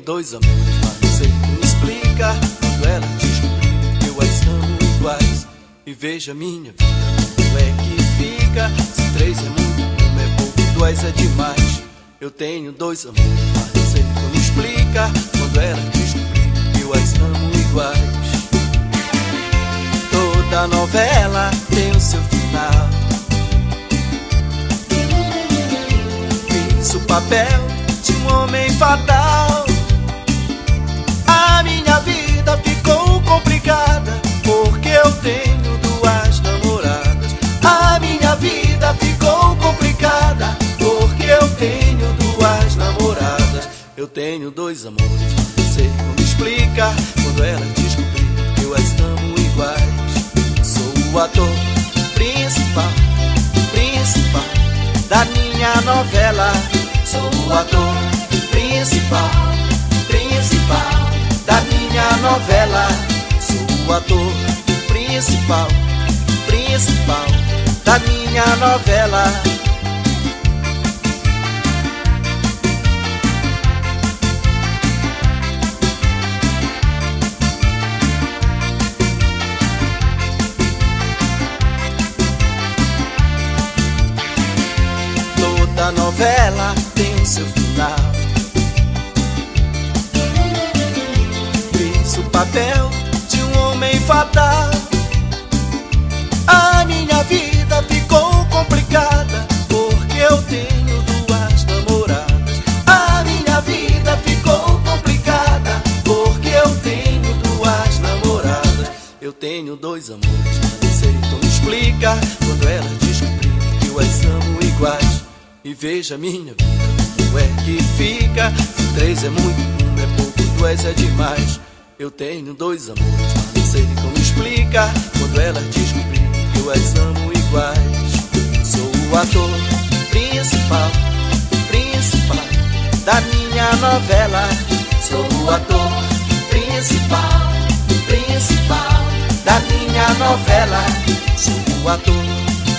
dois amores, mas não sei como explicar. Quando ela descobrir que eu as amo iguais E veja minha vida, como é que fica? Se três é muito, um é pouco, dois é demais. Eu tenho dois amores, mas não sei como explicar. Quando ela descobrir que eu as amo iguais. Toda novela tem o seu final. Fiz o papel de um homem fatal complicada porque eu tenho duas namoradas. A minha vida ficou complicada porque eu tenho duas namoradas. Eu tenho dois amores, sei como explicar quando ela descobrir que eu as amo iguais. Sou o ator principal, principal da minha novela. Sou o ator principal, principal da minha novela o ator principal, principal da minha novela. Toda novela tem seu final. Fiz o papel fatal. A minha vida ficou complicada porque eu tenho duas namoradas. A minha vida ficou complicada porque eu tenho duas namoradas. Eu tenho dois amores, mas não sei como explicar quando ela descobrir que eu as amo iguais. E veja minha vida, como é que fica? Se três é muito, um é pouco, duas é demais. Eu tenho dois amores, mas não sei como explicar quando ela descobrir que eu as amo iguais. Sou o ator principal, principal da minha novela. Sou o ator principal, principal da minha novela. Sou o ator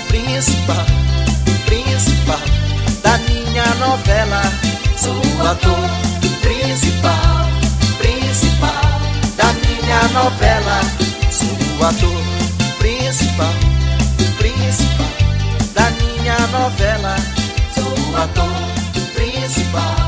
principal, principal da minha novela. Sou o ator principal novela. Sou o ator principal, principal da minha novela. Sou o ator principal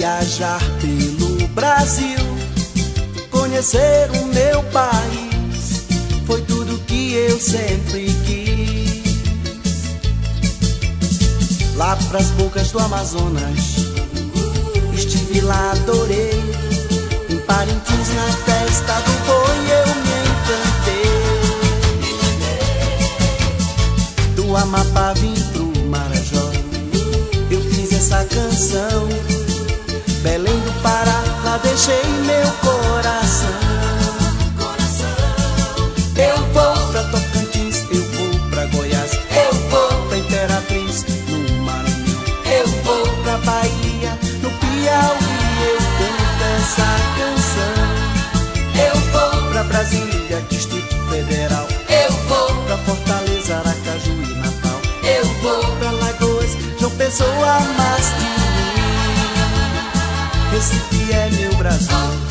viajar pelo Brasil, conhecer o meu país. Foi tudo que eu sempre quis. Lá pras bocas do Amazonas, estive lá, adorei. Em Parintins, na festa do boi, eu me encantei. Do Amapá vim pro Marajó essa canção. Belém do Pará, lá deixei meu coração. Eu vou pra Tocantins, Pessoa,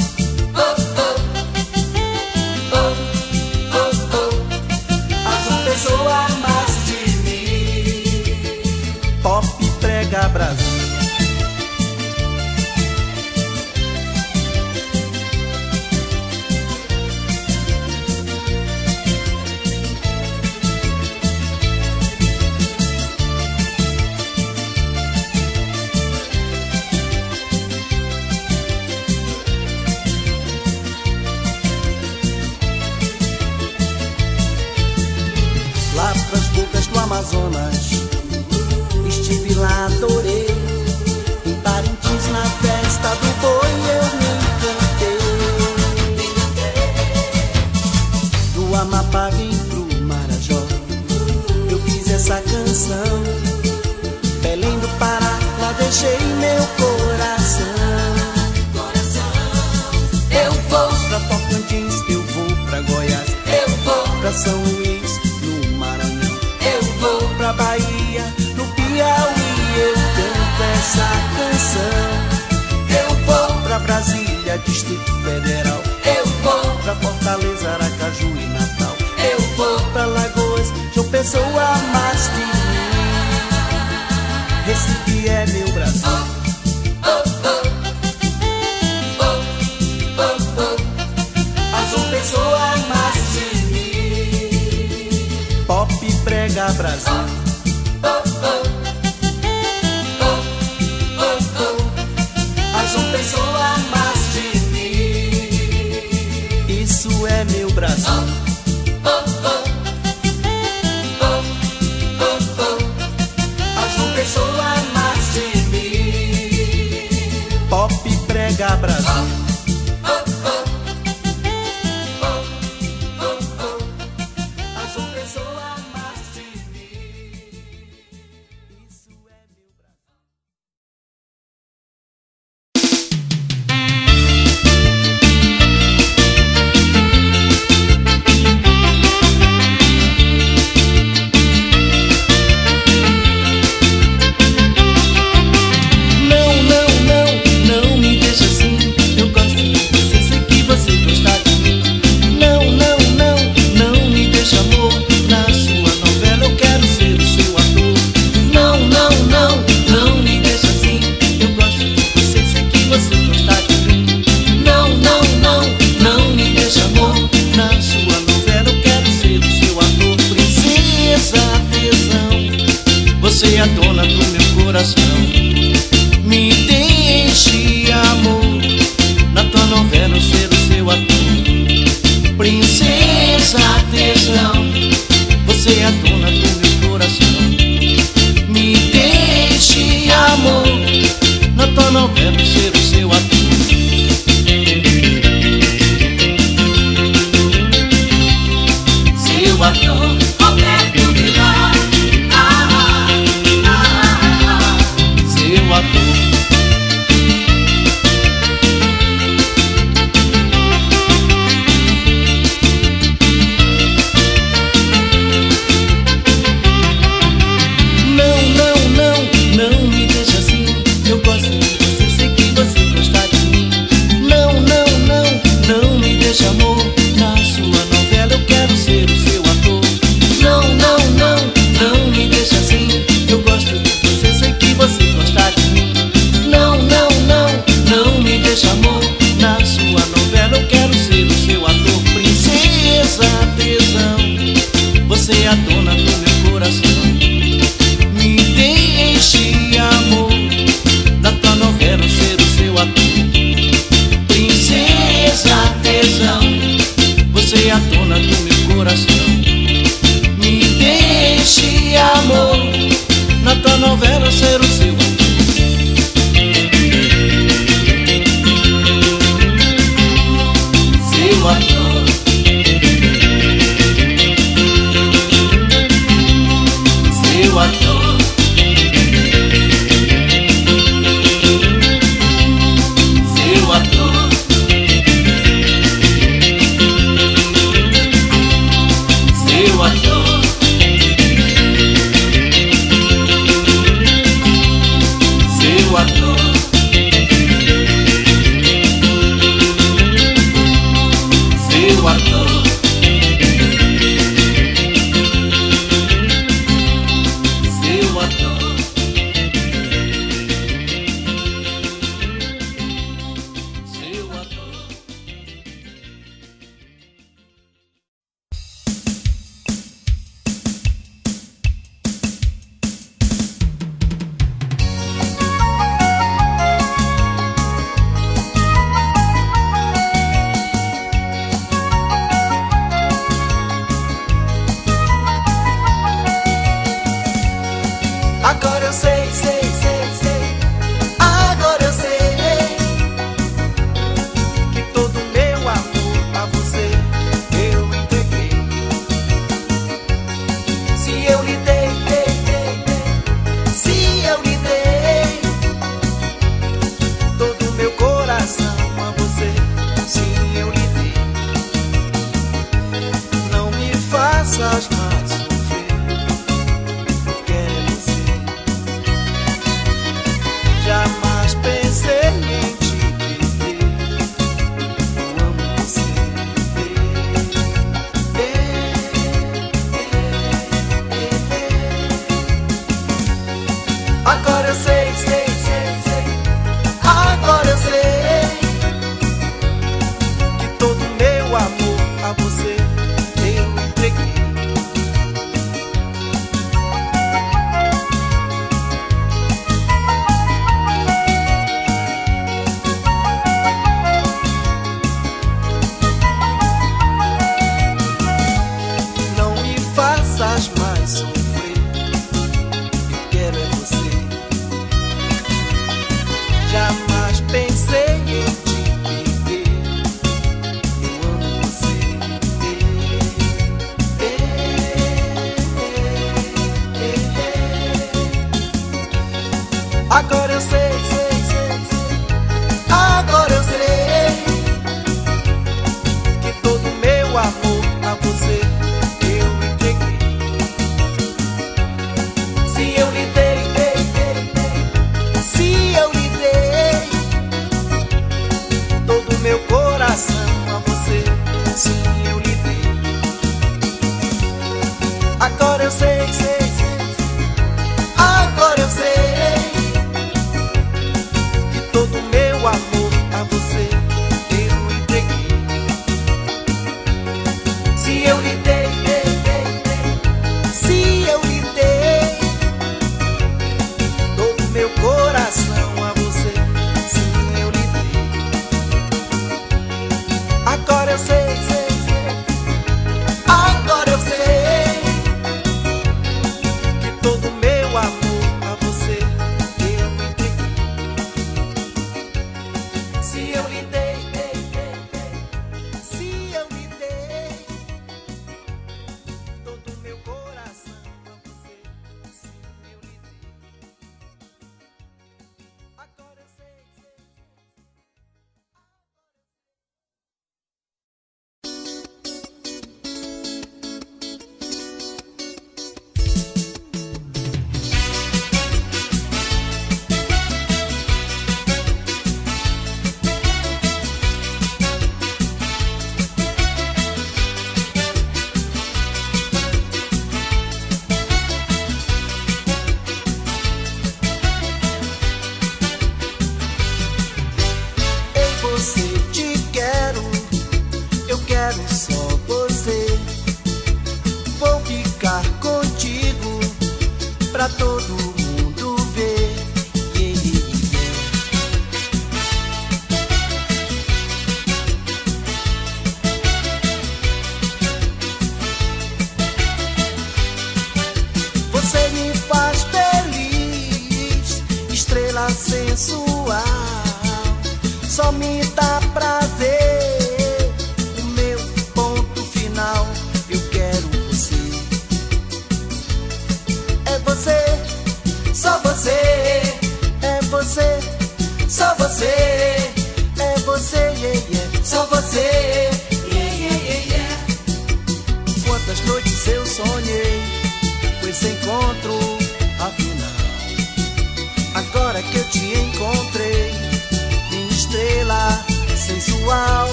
você é a dona do meu coração. Me deixe, amor, da tua novela ser o seu ator. Princesa, tesão, você é a dona do meu coração. Me deixe, amor, na tua novela ser o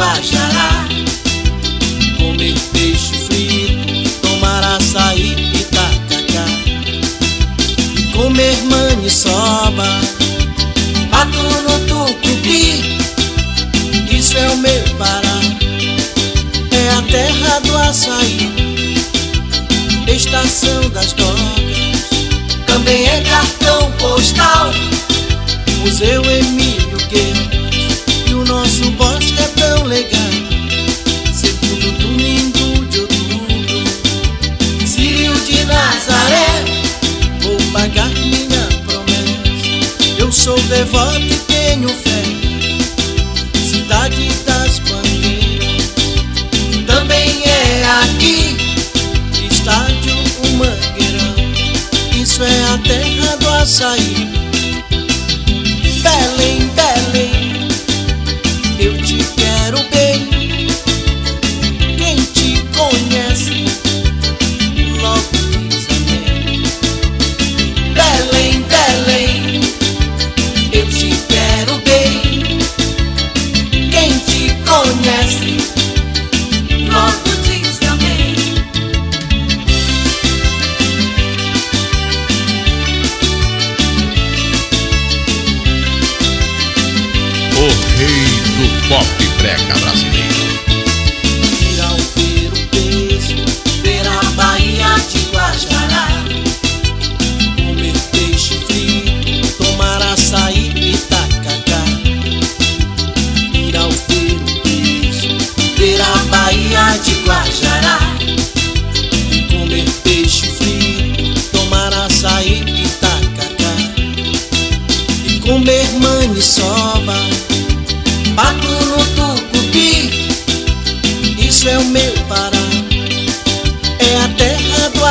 Guajará. Comer peixe frito, tomar açaí e tacacá. Comer comer maniçoba, pato no tucupi. Isso é o meu Pará, é a terra do açaí. Estação das drogas, também é cartão postal. Museu Emílio Guedes e o nosso bosque é legal. Segundo domingo de outubro, Círio de Nazaré, vou pagar minha promessa. Eu sou devoto e tenho fé. Cidade das bandeiras, também é aqui. Estádio o Mangueirão, isso é a terra do açaí. Belém, Belém.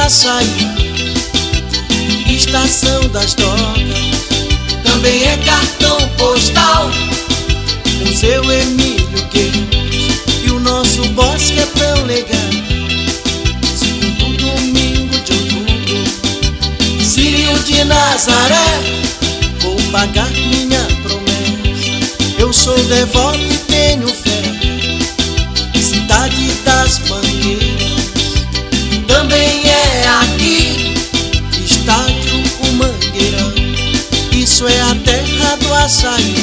Açaí, estação das drogas, também é cartão postal. Museu Emílio Queiroz e o nosso bosque é tão legal. Segundo domingo de outubro, Sírio de Nazaré, vou pagar minha promessa. Eu sou devoto terra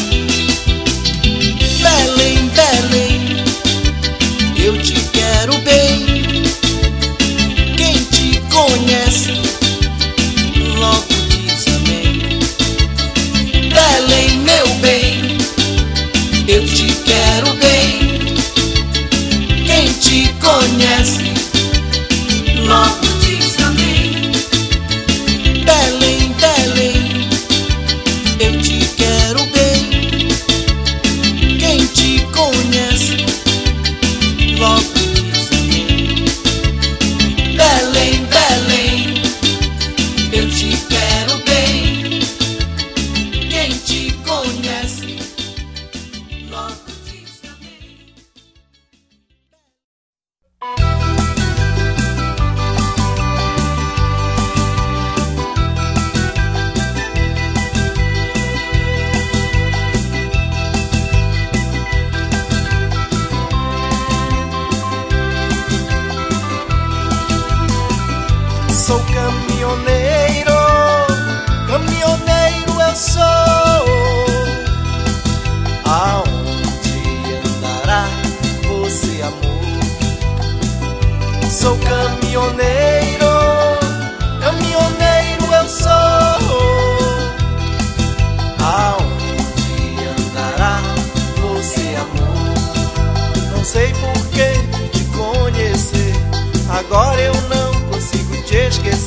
sei por que te conhecer. Agora eu não consigo te esquecer.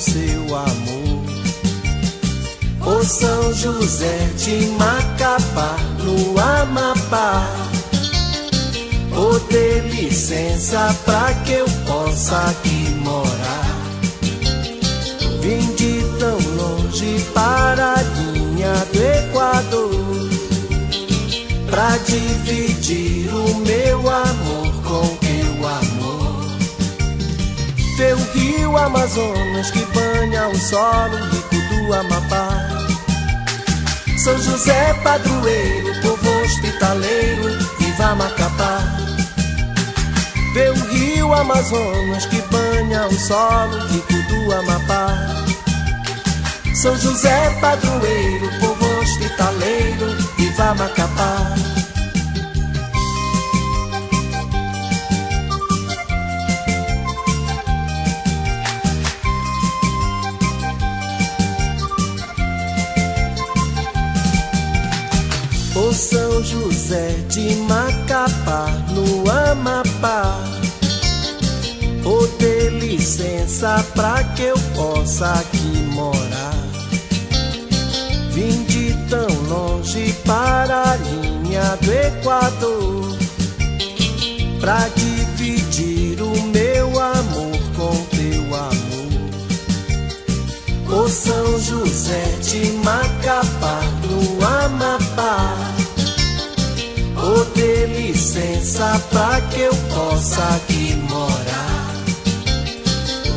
Seu amor. Ô São José de Macapá, no Amapá. Ô dê licença pra que eu possa aqui morar. Vim de tão longe para a linha do Equador. Pra dividir o meu amor Teu rio Amazonas que banha o solo rico do Amapá. São José padroeiro, povo hospitaleiro, viva Macapá. O rio Amazonas que banha o solo rico do Amapá. São José padroeiro, povo hospitaleiro, viva Macapá. José de Macapá, no Amapá. Ô dê licença pra que eu possa aqui morar. Vim de tão longe para a linha do Equador. Pra dividir o meu amor com teu amor. Ô São José de Macapá, no Amapá. Ô dê licença pra que eu possa aqui morar.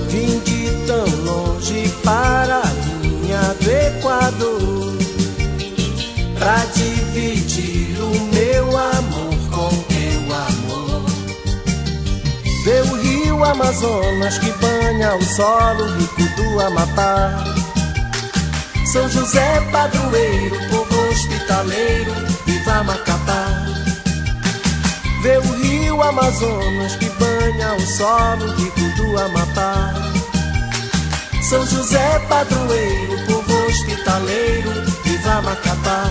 Vim de tão longe para a linha do Equador. Pra dividir o meu amor com teu amor. Vê o rio Amazonas que banha o solo rico do Amapá. São José padroeiro, povo hospitaleiro, viva Macapá. Vê o rio Amazonas que banha o solo rico do Amapá. São José padroeiro, povo hospitaleiro, viva Macapá.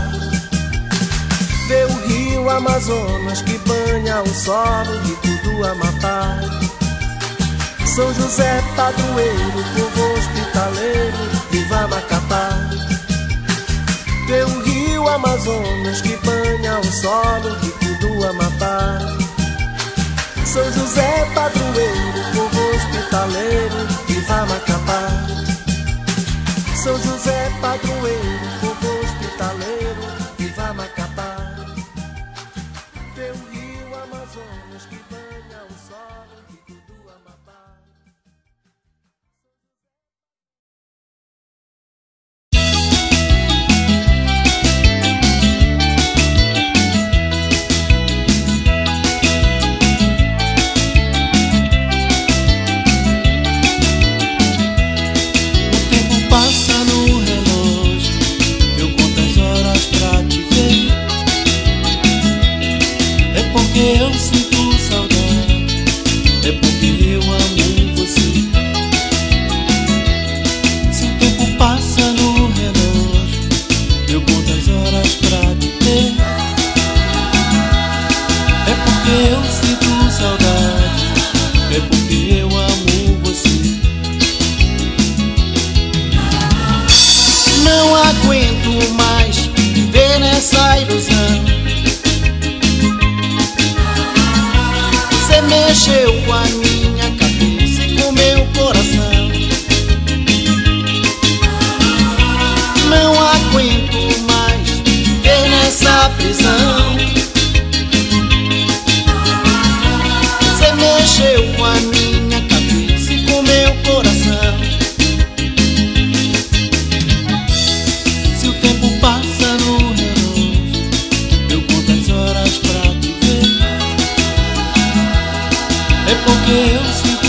Vê o rio Amazonas que banha o solo rico do Amapá. São José padroeiro, povo hospitaleiro, viva Macapá. Vê o rio Amazonas que banha o solo rico do Amapá. São José padroeiro, povo hospitaleiro, viva Macapá. São José padroeiro, porque eu sinto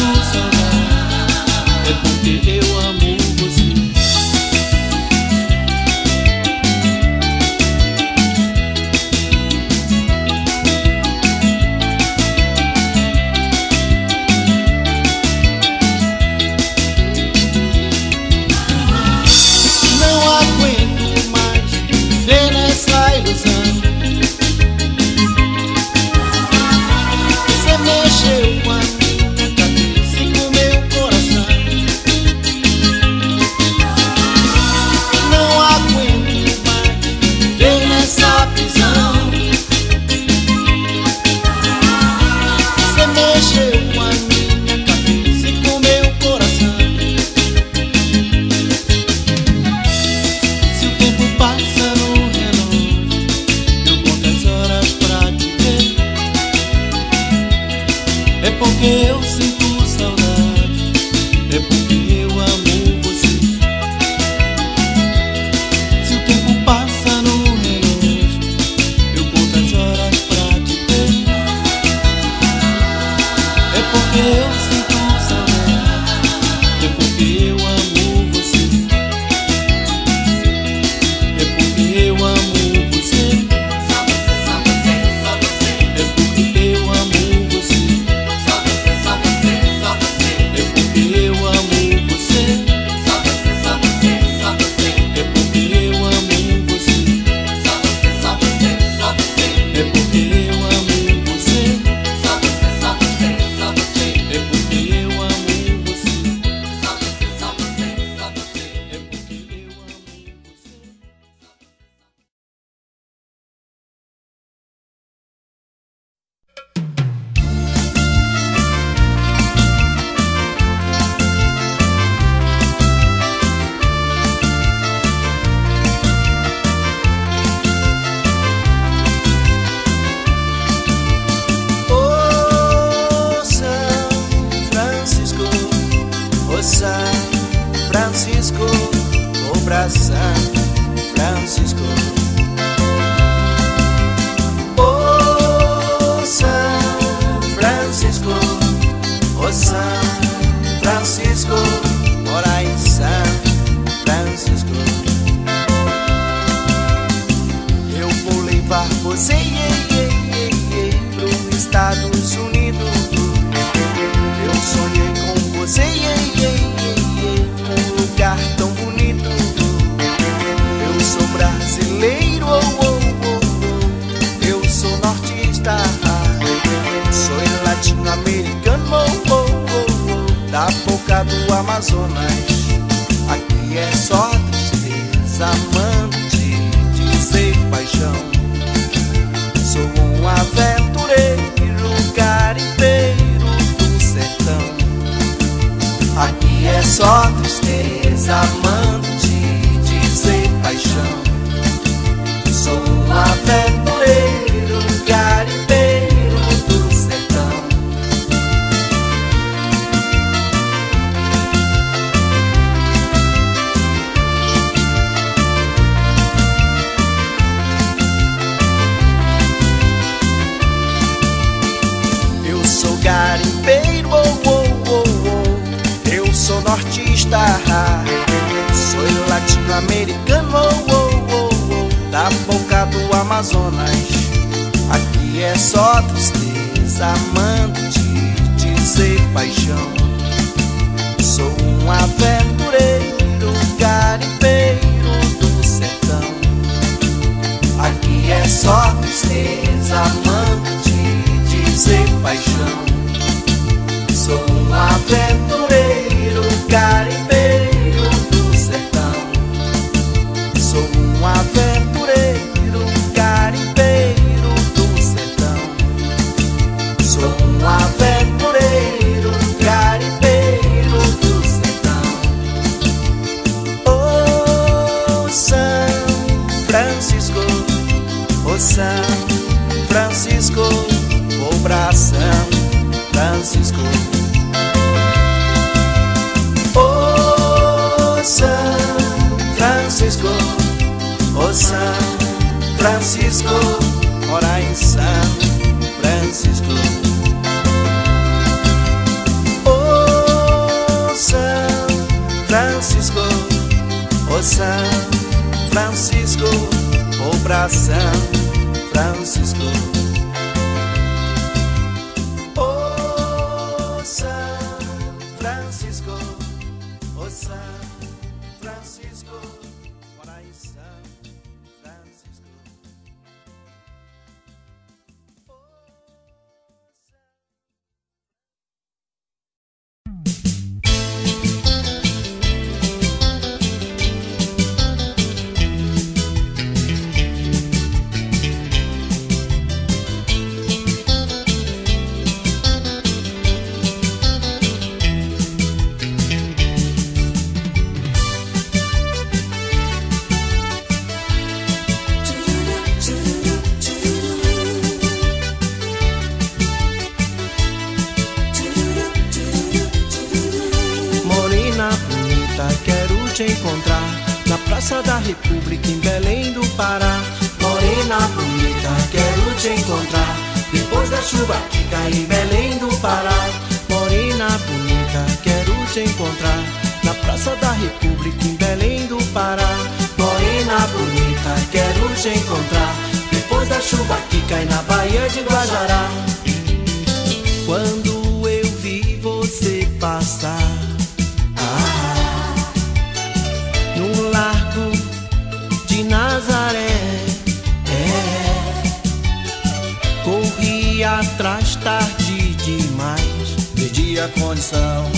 a condição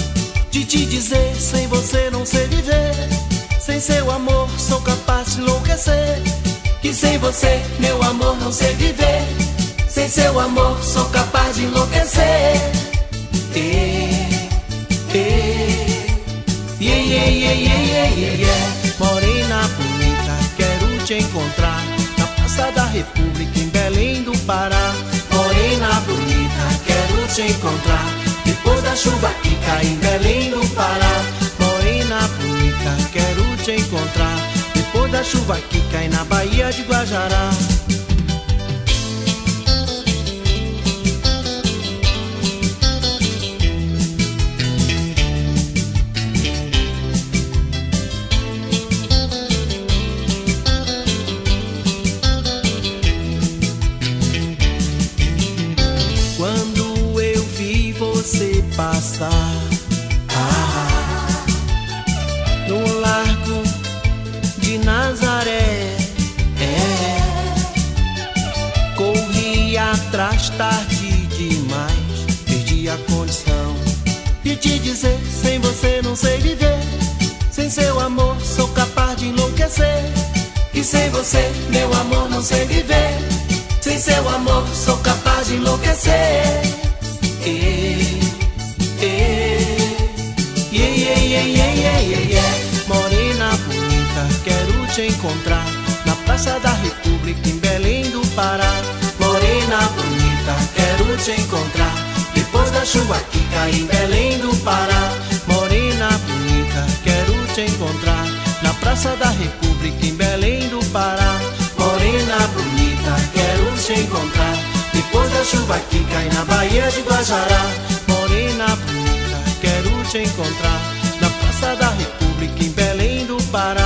de te dizer sem você não sei viver, sem seu amor sou capaz de enlouquecer, que sem você meu amor não sei viver. Sem seu amor sou capaz de enlouquecer. Yeah, yeah, yeah, yeah, yeah. Morena bonita, quero te encontrar na Praça da República em Belém do Pará. Morena bonita, quero te encontrar depois da chuva que cai em Belém do Pará. Morena bonita, quero te encontrar depois da chuva que cai na Baía de Guajará. Dizer sem você não sei viver, sem seu amor sou capaz de enlouquecer, e sem você meu amor não sei viver. Sem seu amor sou capaz de enlouquecer. Eh, eh, yeah, yeah, yeah, yeah, yeah, yeah. Morena bonita, quero te encontrar na Praça da República em Belém do Pará. Morena bonita, quero te encontrar chuva que cai em Belém do Pará. Morena bonita, quero te encontrar na Praça da República em Belém do Pará. Morena bonita, quero te encontrar depois da chuva que cai na Baía de Guajará. Morena bonita, quero te encontrar na Praça da República em Belém do Pará.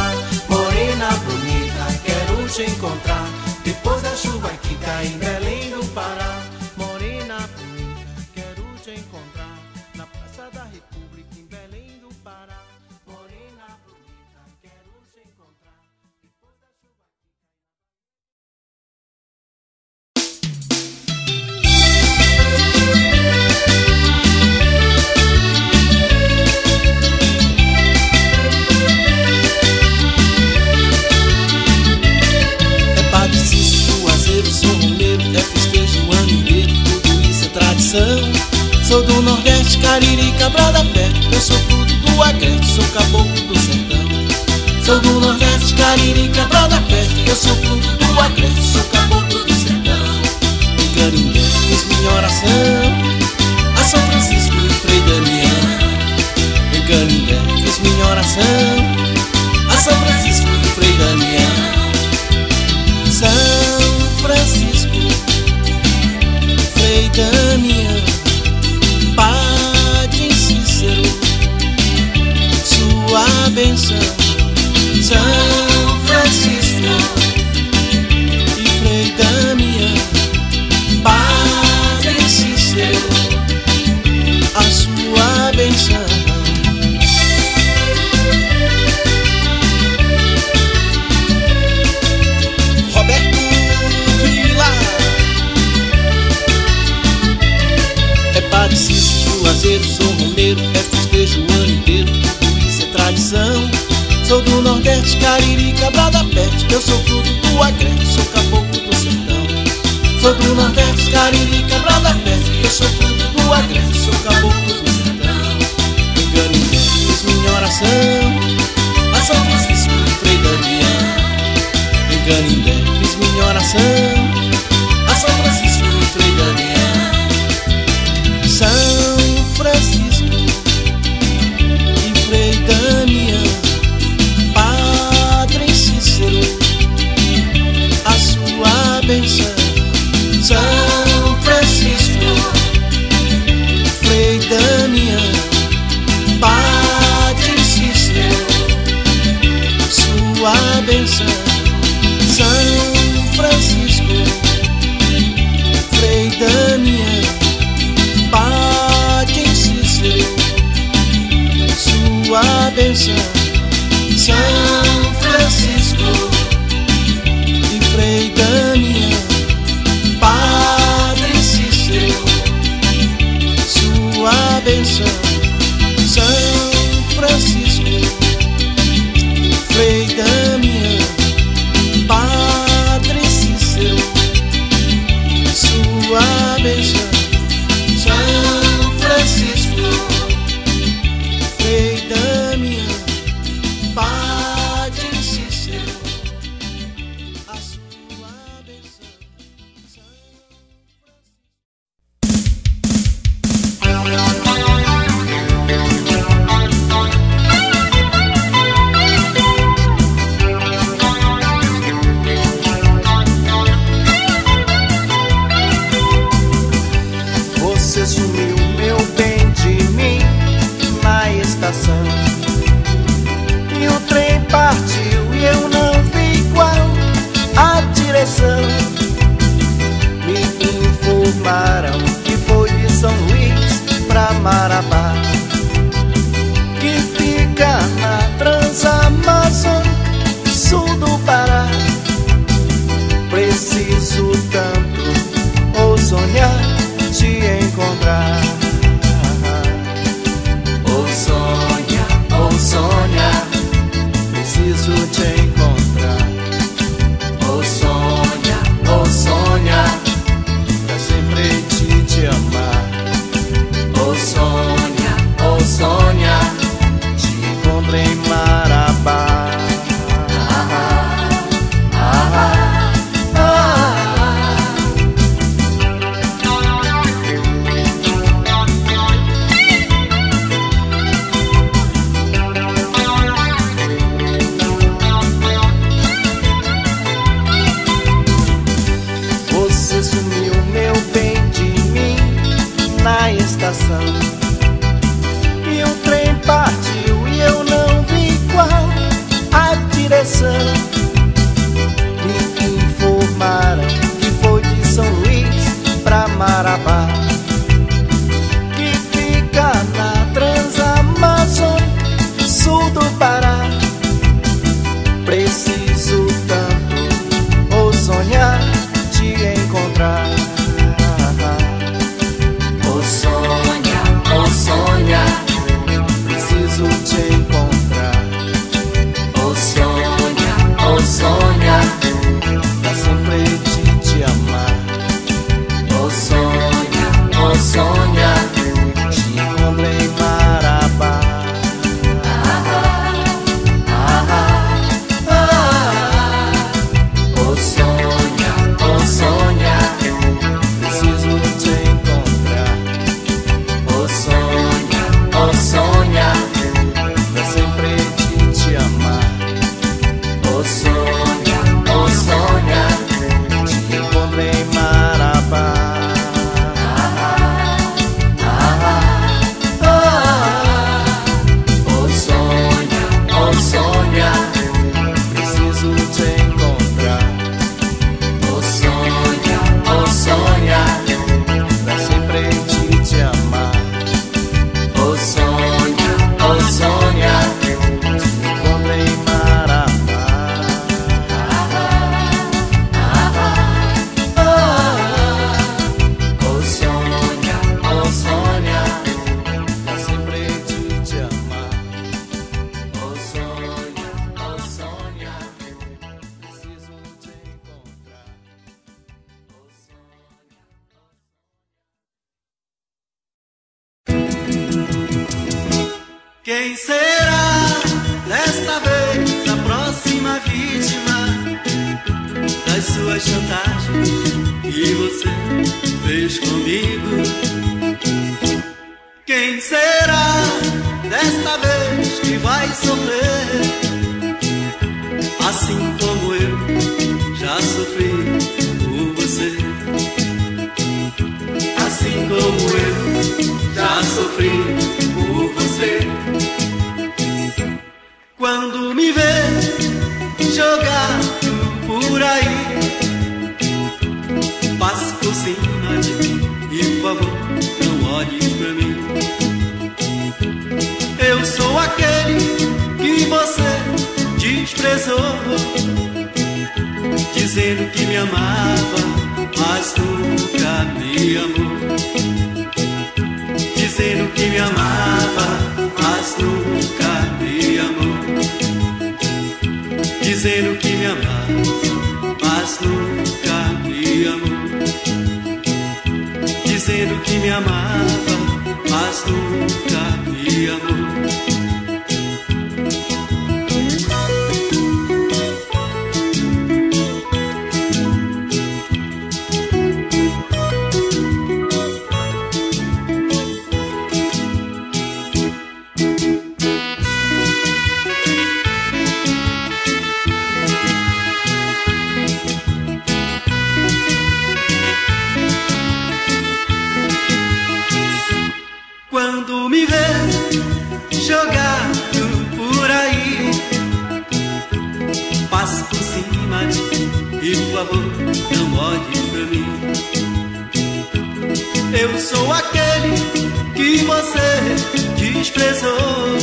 Pé, eu sou tudo do Agreste, não olhe pra mim. Eu sou aquele que você desprezou,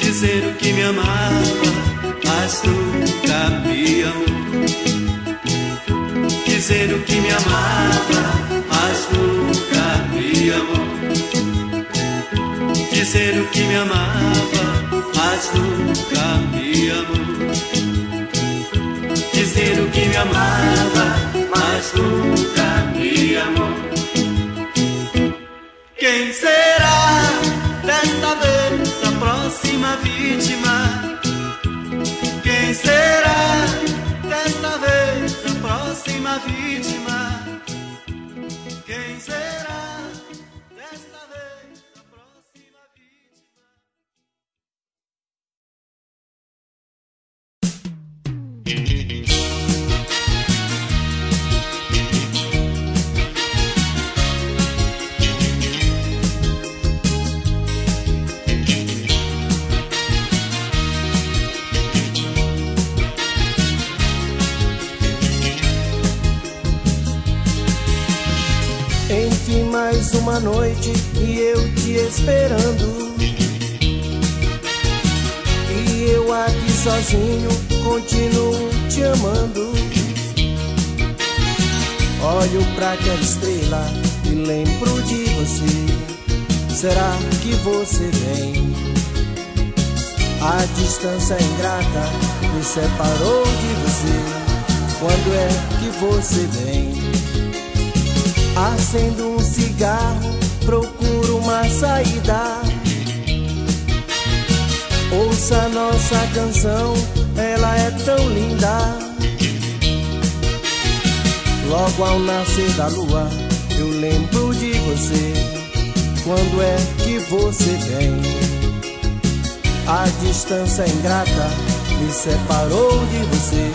dizendo que me amava, mas nunca me amou. Dizendo que me amava, mas nunca me amou. Dizendo que me amava, mas nunca me amou. Dizendo que me amava, mas nunca me amou. Quem será mais uma noite e eu te esperando. E eu aqui sozinho continuo te amando. Olho pra aquela estrela e lembro de você. Será que você vem? A distância ingrata me separou de você. Quando é que você vem? Acendo um cigarro, procuro uma saída. Ouça nossa canção, ela é tão linda. Logo ao nascer da lua, eu lembro de você. Quando é que você vem? A distância ingrata me separou de você.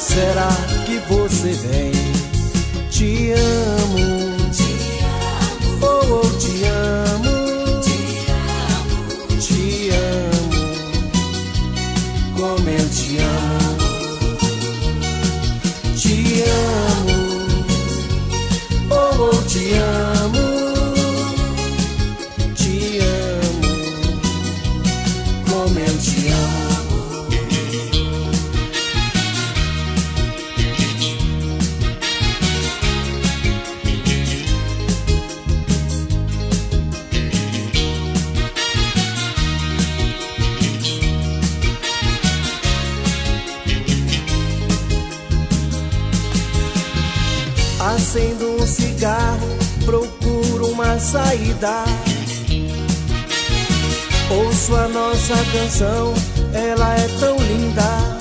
Será que você vem? Te amo, saída. Ouço a nossa canção, ela é tão linda.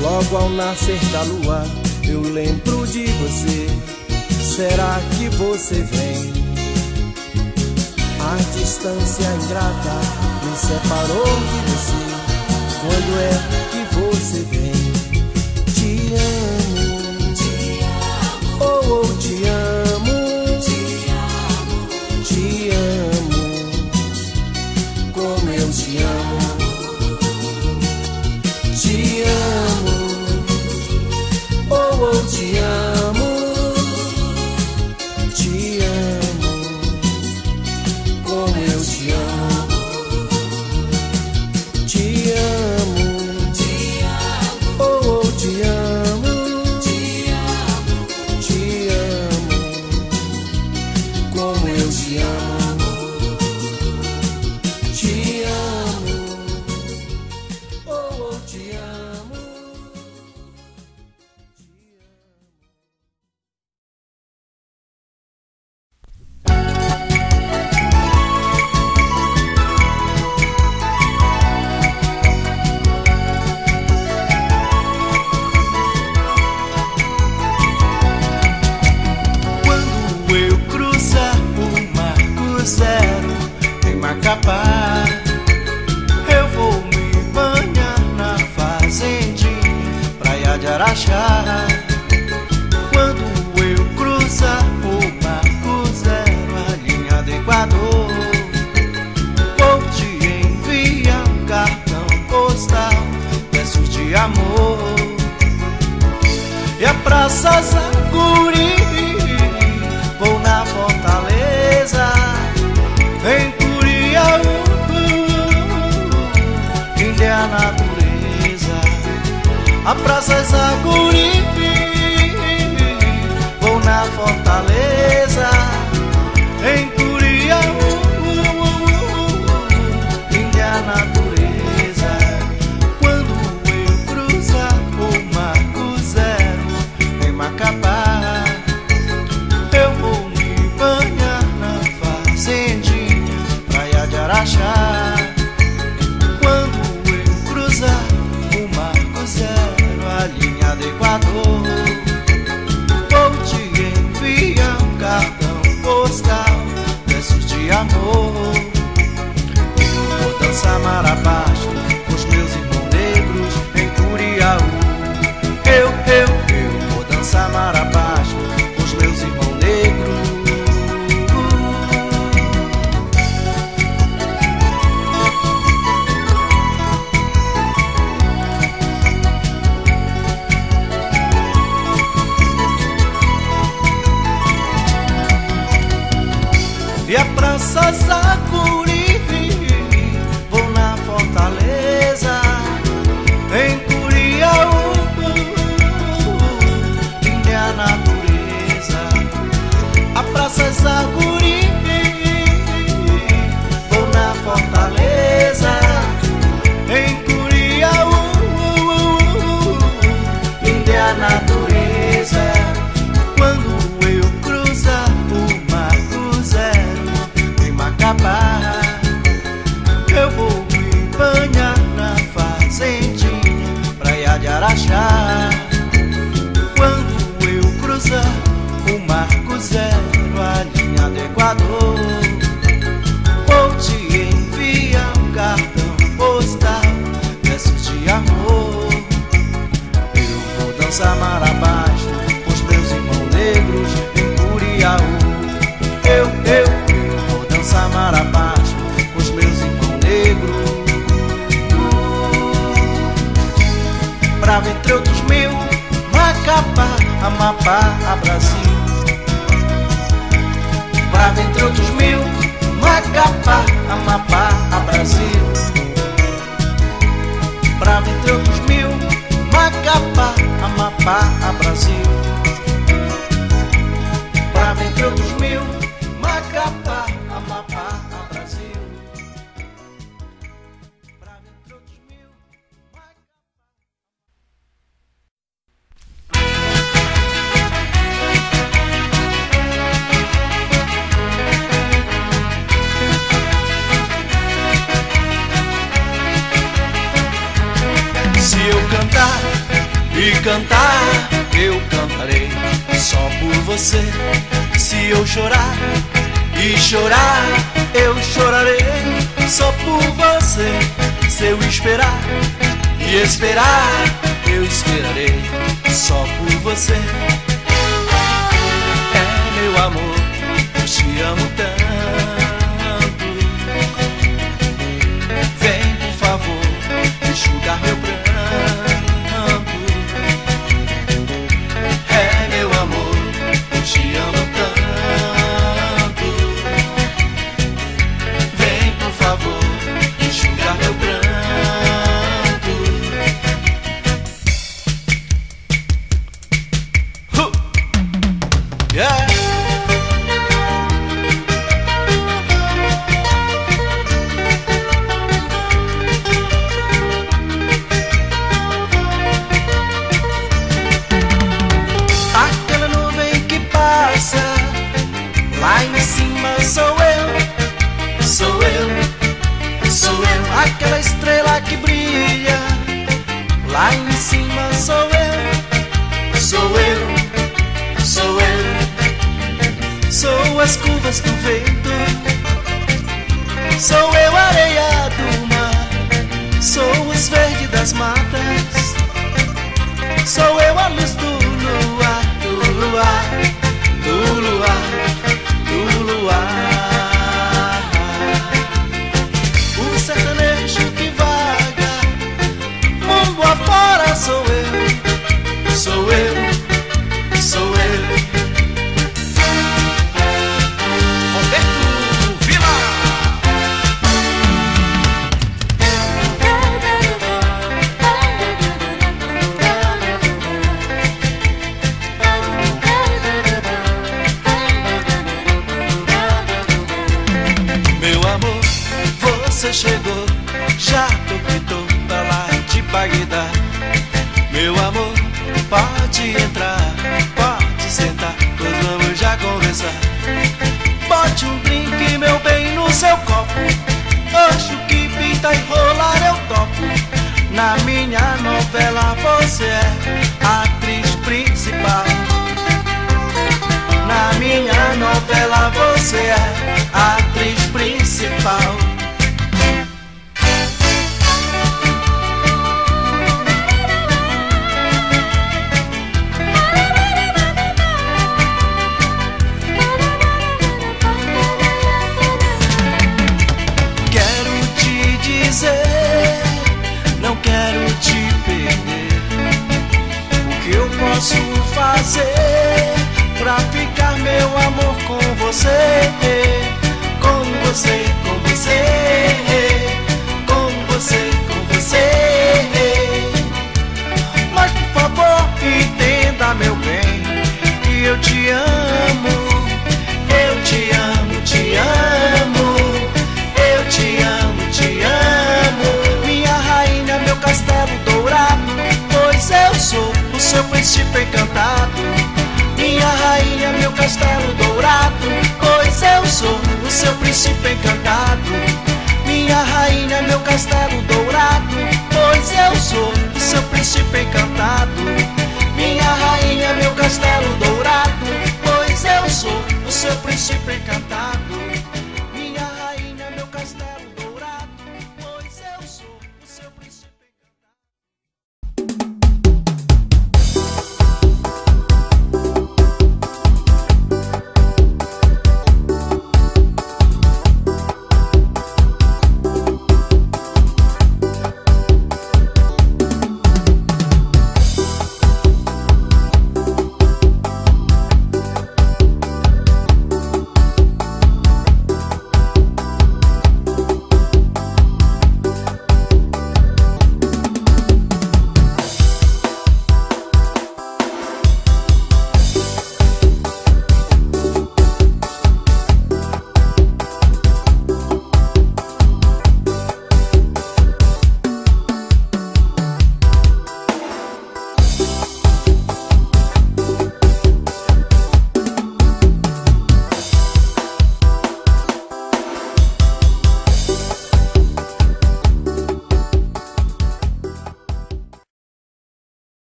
Logo ao nascer da lua, eu lembro de você. Será que você vem? A distância ingrata me separou de você. Quando é que você vem?